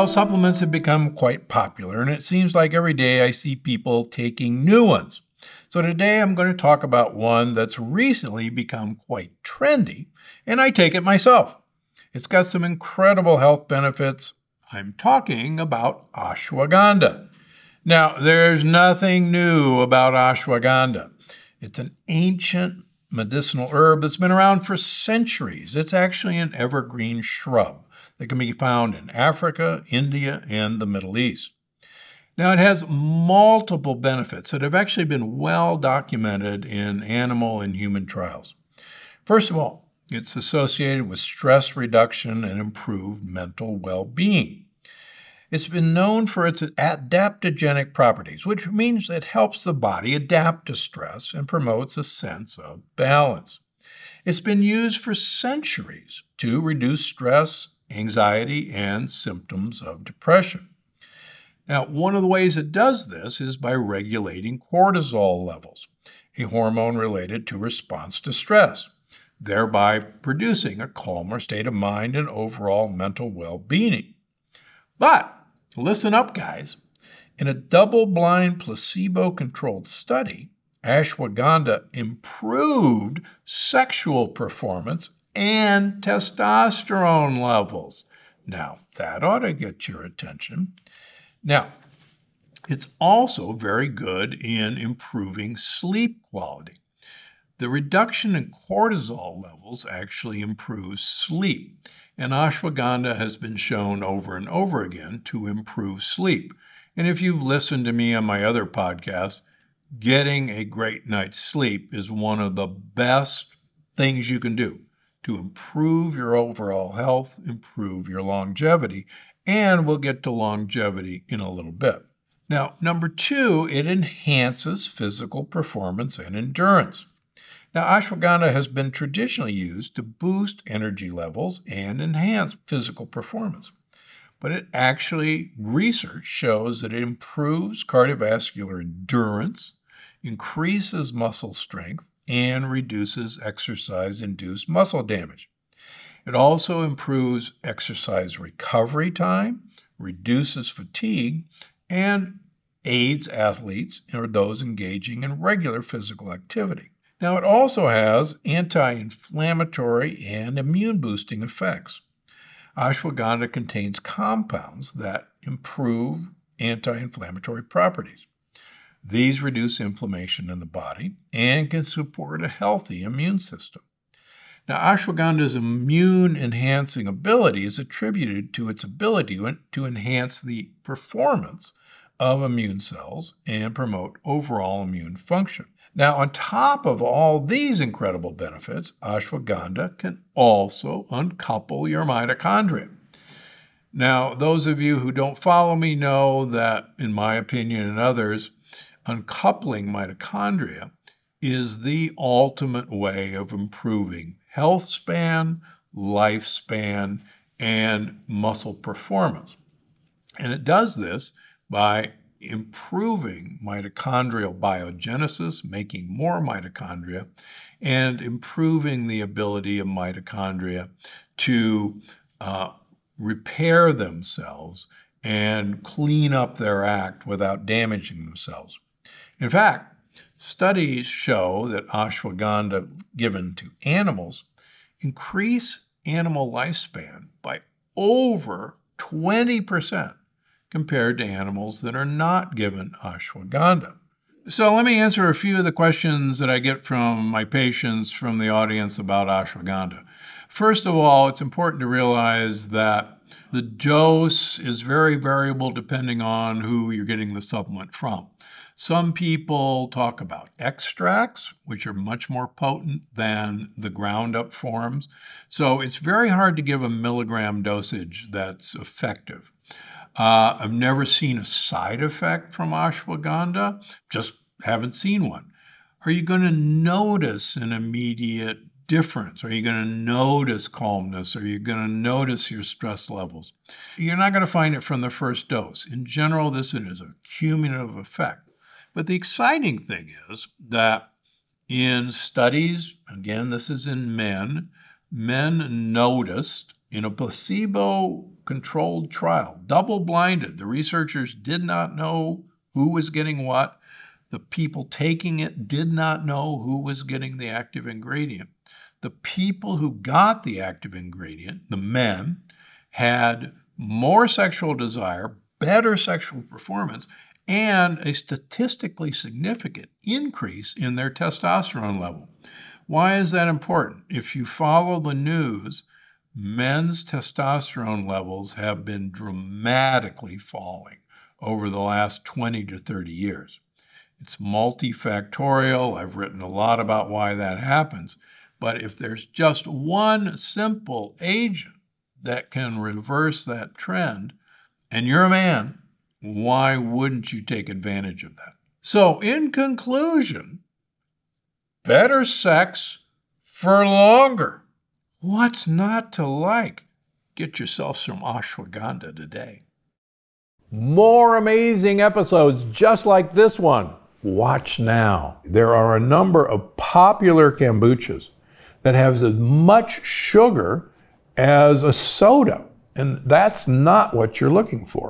Well, supplements have become quite popular, and it seems like every day I see people taking new ones. So today I'm going to talk about one that's recently become quite trendy, and I take it myself. It's got some incredible health benefits. I'm talking about ashwagandha. Now, there's nothing new about ashwagandha. It's an ancient medicinal herb that's been around for centuries. It's actually an evergreen shrub that can be found in Africa, India, and the Middle East. Now, it has multiple benefits that have actually been well documented in animal and human trials. First of all, it's associated with stress reduction and improved mental well being. It's been known for its adaptogenic properties, which means it helps the body adapt to stress and promotes a sense of balance. It's been used for centuries to reduce stress, anxiety, and symptoms of depression. Now, one of the ways it does this is by regulating cortisol levels, a hormone related to response to stress, thereby producing a calmer state of mind and overall mental well being. But Listen up, guys. In a double blind placebo controlled study, ashwagandha improved sexual performance and testosterone levels. Now, that ought to get your attention. Now, it's also very good in improving sleep quality. The reduction in cortisol levels actually improves sleep, and ashwagandha has been shown over and over again to improve sleep. And if you've listened to me on my other podcasts, getting a great night's sleep is one of the best things you can do to improve your overall health, improve your longevity, and we'll get to longevity in a little bit. Now, number two, it enhances physical performance and endurance. Now, ashwagandha has been traditionally used to boost energy levels and enhance physical performance. But it actually, research shows that it improves cardiovascular endurance, increases muscle strength, and reduces exercise induced muscle damage. It also improves exercise recovery time, reduces fatigue, and aids athletes or those engaging in regular physical activity. Now, it also has anti inflammatory and immune boosting effects. Ashwagandha contains compounds that improve anti inflammatory properties. These reduce inflammation in the body and can support a healthy immune system. Now, ashwagandha's immune enhancing ability is attributed to its ability to enhance the performance of immune cells and promote overall immune function. Now, on top of all these incredible benefits, ashwagandha can also uncouple your mitochondria. Now, those of you who don't follow me know that, in my opinion and others, uncoupling mitochondria is the ultimate way of improving health span, lifespan, and muscle performance. And it does this by improving mitochondrial biogenesis, making more mitochondria, and improving the ability of mitochondria to uh, repair themselves and clean up their act without damaging themselves. In fact, studies show that ashwagandha given to animals increase animal lifespan by over 20% compared to animals that are not given ashwagandha. So let me answer a few of the questions that I get from my patients from the audience about ashwagandha. First of all, it's important to realize that the dose is very variable depending on who you're getting the supplement from. Some people talk about extracts, which are much more potent than the ground up forms. So it's very hard to give a milligram dosage that's effective. Uh, I've never seen a side effect from ashwagandha, just haven't seen one. Are you going to notice an immediate difference? Are you going to notice calmness? Are you going to notice your stress levels? You're not going to find it from the first dose. In general, this is a cumulative effect. But the exciting thing is that in studies, again, this is in men, men noticed in a placebo controlled trial, double blinded. The researchers did not know who was getting what. The people taking it did not know who was getting the active ingredient. The people who got the active ingredient, the men, had more sexual desire, better sexual performance, and a statistically significant increase in their testosterone level. Why is that important? If you follow the news, men's testosterone levels have been dramatically falling over the last 20 to 30 years. It's multifactorial. I've written a lot about why that happens. But if there's just one simple agent that can reverse that trend, and you're a man, why wouldn't you take advantage of that? So, in conclusion, better sex for longer. What's not to like? Get yourself some ashwagandha today. More amazing episodes just like this one. Watch now. There are a number of popular kombuchas that have as much sugar as a soda, and that's not what you're looking for.